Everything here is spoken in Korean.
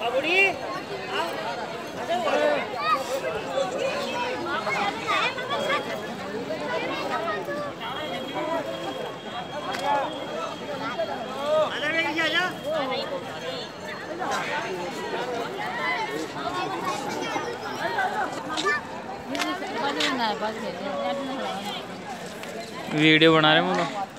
마무리 맞으면 나 맞으면 나 वीडियो बना रहे हैं